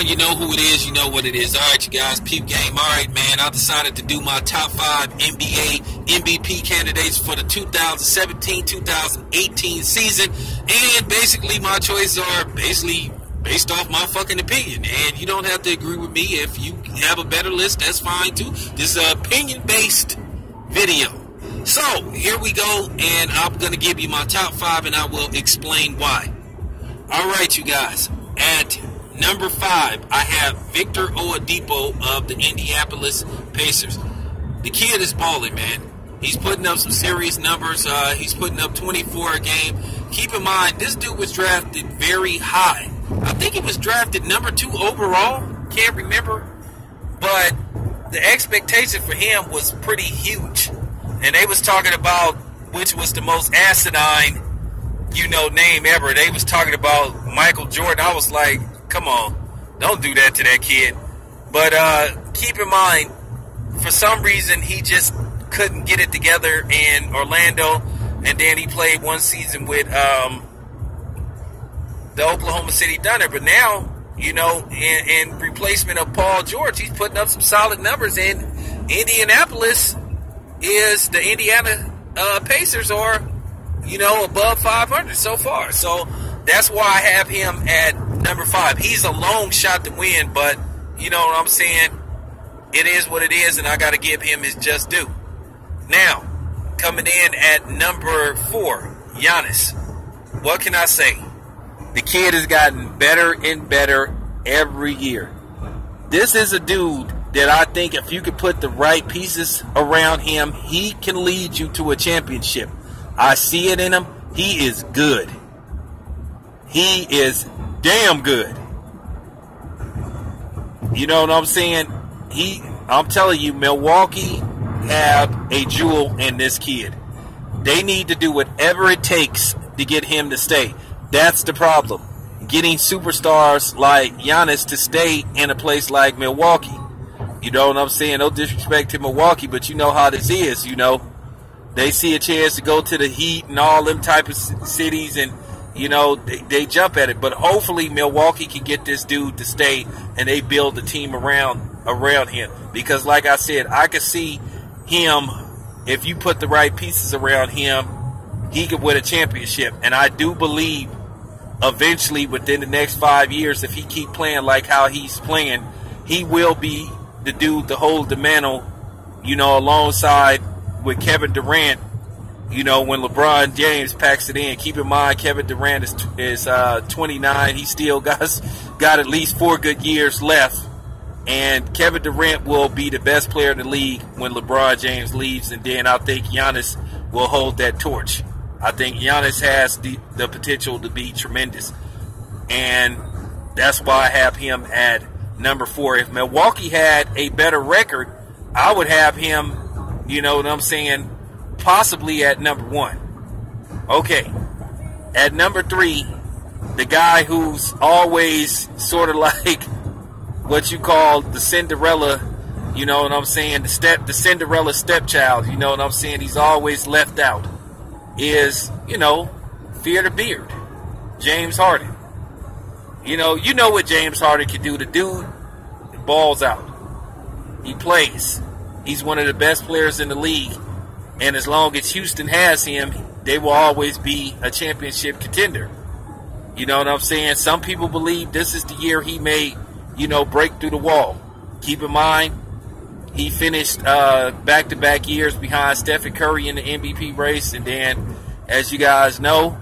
on, you know who it is, you know what it is. All right, you guys, peep game. All right, man, I decided to do my top five NBA MVP candidates for the 2017-2018 season, and basically my choices are basically based off my fucking opinion. And you don't have to agree with me. If you have a better list, that's fine too. This is an opinion-based video. So here we go, and I'm gonna give you my top five, and I will explain why. All right, you guys. At number five, I have Victor Oladipo of the Indianapolis Pacers. The kid is balling, man. He's putting up some serious numbers. Uh, he's putting up 24 a game. Keep in mind, this dude was drafted very high. I think he was drafted number two overall. Can't remember. But the expectation for him was pretty huge. And they was talking about which was the most asinine you know name ever. They was talking about Michael Jordan. I was like, come on, don't do that to that kid. But uh, keep in mind, for some reason, he just couldn't get it together in Orlando, and then he played one season with um, the Oklahoma City Thunder. But now, you know, in, in replacement of Paul George, he's putting up some solid numbers. And Indianapolis is the Indiana uh, Pacers are you know, above 500 so far. So that's why I have him at number five. He's a long shot to win, but you know what I'm saying? It is what it is, and I got to give him his just due. Now, coming in at number four, Giannis. What can I say? The kid has gotten better and better every year. This is a dude that I think if you could put the right pieces around him, he can lead you to a championship. I see it in him. He is good. He is damn good. You know what I'm saying? He I'm telling you, Milwaukee have a jewel in this kid. They need to do whatever it takes to get him to stay. That's the problem. Getting superstars like Giannis to stay in a place like Milwaukee. You know what I'm saying? No disrespect to Milwaukee, but you know how this is, you know they see a chance to go to the Heat and all them type of cities, and you know they, they jump at it. But hopefully Milwaukee can get this dude to stay, and they build the team around around him. Because like I said, I could see him if you put the right pieces around him, he could win a championship. And I do believe eventually within the next five years, if he keep playing like how he's playing, he will be the dude to hold the mantle, you know, alongside with Kevin Durant, you know, when LeBron James packs it in. Keep in mind, Kevin Durant is is uh, 29. He still got got at least four good years left, and Kevin Durant will be the best player in the league when LeBron James leaves, and then I think Giannis will hold that torch. I think Giannis has the, the potential to be tremendous, and that's why I have him at number four. If Milwaukee had a better record, I would have him you know what I'm saying? Possibly at number one. Okay. At number three, the guy who's always sort of like what you call the Cinderella, you know what I'm saying? The step, the Cinderella stepchild, you know what I'm saying? He's always left out. Is, you know, fear the beard. James Harden. You know, you know what James Harden can do. The dude balls out. He plays. He's one of the best players in the league. And as long as Houston has him, they will always be a championship contender. You know what I'm saying? Some people believe this is the year he may, you know, break through the wall. Keep in mind, he finished back to back years behind Stephen Curry in the MVP race. And then, as you guys know,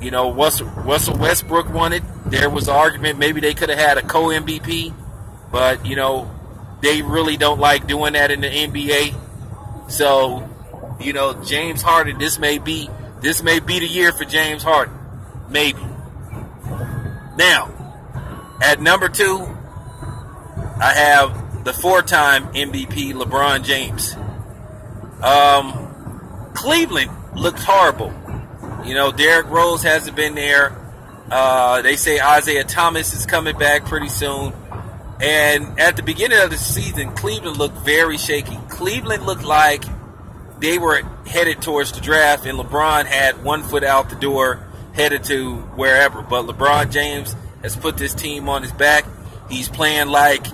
you know, Russell, Russell Westbrook won it. There was an argument maybe they could have had a co MVP. But, you know, they really don't like doing that in the NBA. So, you know, James Harden, this may be this may be the year for James Harden. Maybe. Now, at number two, I have the four-time MVP LeBron James. Um, Cleveland looks horrible. You know, Derrick Rose hasn't been there. Uh, they say Isaiah Thomas is coming back pretty soon. And at the beginning of the season, Cleveland looked very shaky. Cleveland looked like they were headed towards the draft, and LeBron had one foot out the door, headed to wherever. But LeBron James has put this team on his back. He's playing like,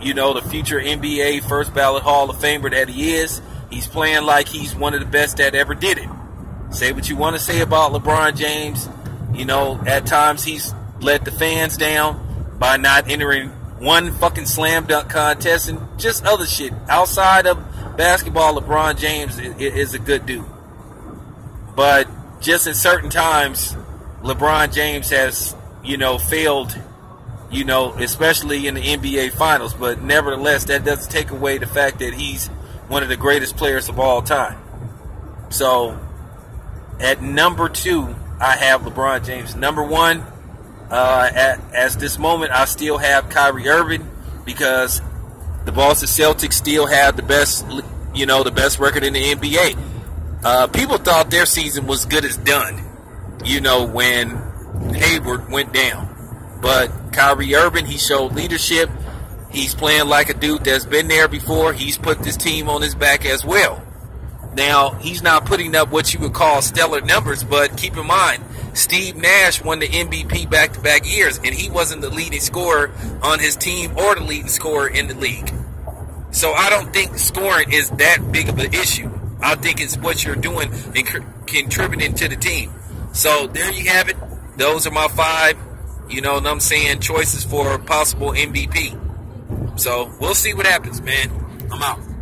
you know, the future NBA first ballot Hall of Famer that he is. He's playing like he's one of the best that ever did it. Say what you want to say about LeBron James. You know, at times he's let the fans down by not entering one fucking slam dunk contest and just other shit. Outside of basketball, LeBron James is a good dude. But just in certain times, LeBron James has, you know, failed, you know, especially in the NBA Finals. But nevertheless, that doesn't take away the fact that he's one of the greatest players of all time. So, at number two, I have LeBron James. Number one, uh, at, as this moment, I still have Kyrie Irving because the Boston Celtics still have the best, you know, the best record in the NBA. Uh, people thought their season was good as done, you know, when Hayward went down. But Kyrie Irving, he showed leadership. He's playing like a dude that's been there before. He's put this team on his back as well. Now, he's not putting up what you would call stellar numbers, but keep in mind, Steve Nash won the MVP back to back years, and he wasn't the leading scorer on his team or the leading scorer in the league. So I don't think scoring is that big of an issue. I think it's what you're doing and contributing to the team. So there you have it. Those are my five, you know what I'm saying, choices for possible MVP. So we'll see what happens, man. I'm out.